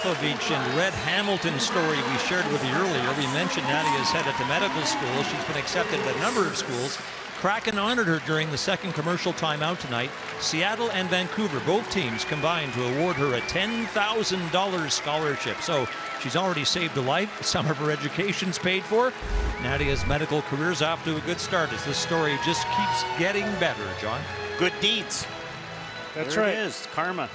Popovici and Red Hamilton story we shared with you earlier. We mentioned Nadia's headed to medical school. She's been accepted at a number of schools. Kraken honored her during the second commercial timeout tonight. Seattle and Vancouver, both teams combined to award her a $10,000 scholarship. So she's already saved a life. Some of her education's paid for. Nadia's medical career's off to a good start as this story just keeps getting better, John. Good deeds. That's there right. It is karma.